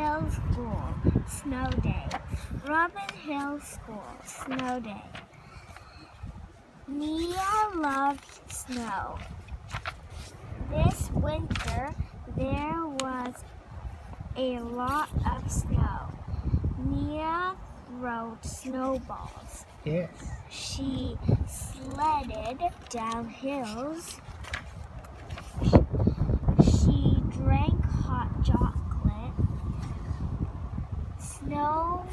Hill School, snow day. Robin Hill School, snow day. Mia loved snow. This winter, there was a lot of snow. Mia rode snowballs. Yes. She sledded down hills. She drank hot chocolate. Snow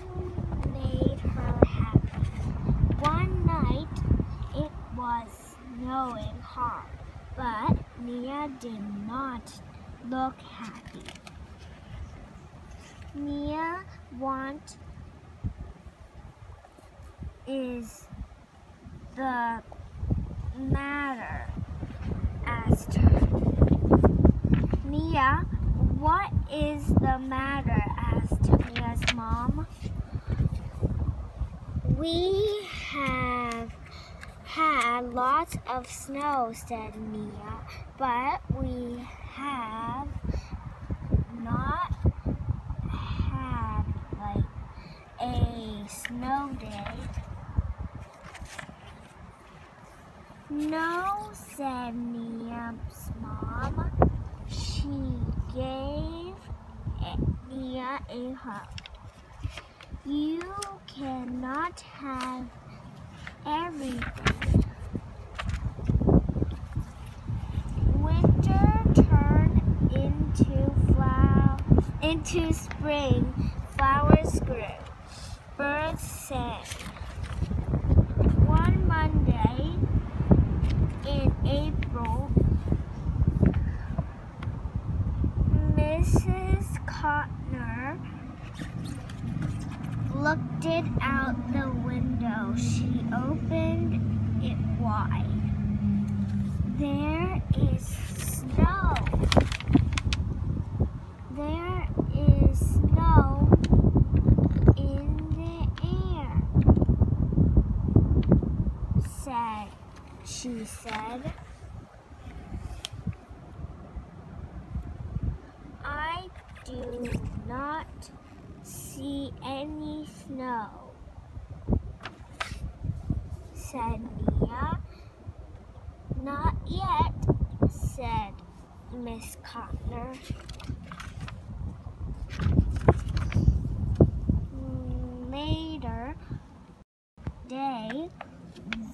made her happy. One night it was snowing hard, but Mia did not look happy. Mia want is the matter? asked her. Mia, what is the matter? Mom. We have had lots of snow, said Mia, but we have not had like a snow day. No, said Mia's mom. She gave A. You cannot have everything. Winter turned into flower into spring. Flowers grew. Birds sang. One Monday in April, Mrs. Connor looked it out the window. She opened it wide. There is snow. There is snow in the air, said she said. I do not see any snow, said Mia. Not yet, said Miss Connor. Later day,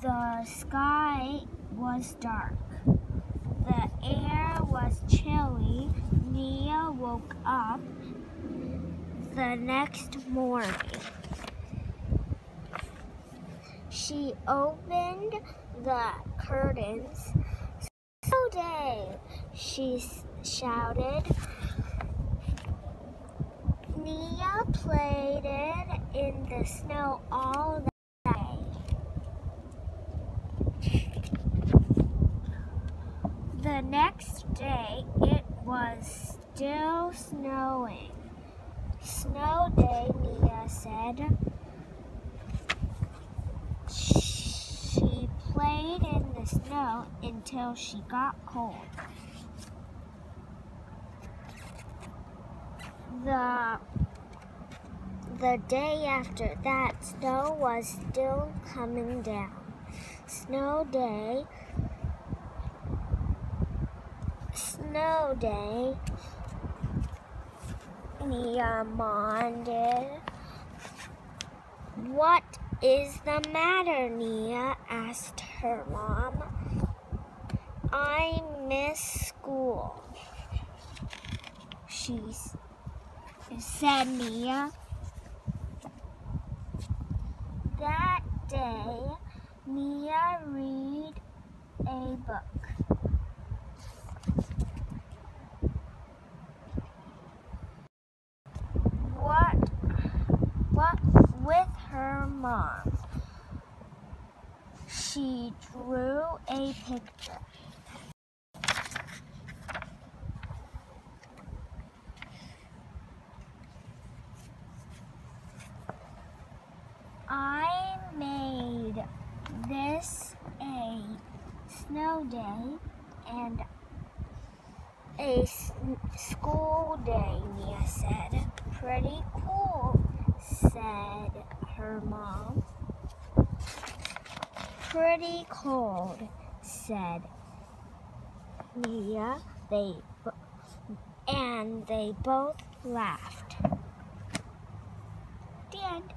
the sky was dark. The air was chilly. Mia woke up the next morning. She opened the curtains. Snow day, she shouted. Mia played in the snow all day. The next day, it was still snowing. Snow day, Mia said. She played in the snow until she got cold. The the day after that, snow was still coming down. Snow day, snow day, Monded. What is the matter, Nia? asked her mom. I miss school, she said Nia. That day, Nia read a book. What, what with her mom? She drew a picture. I made this a snow day and a school day, Mia said pretty cool, said her mom. Pretty cold, said Mia. They and they both laughed. The end.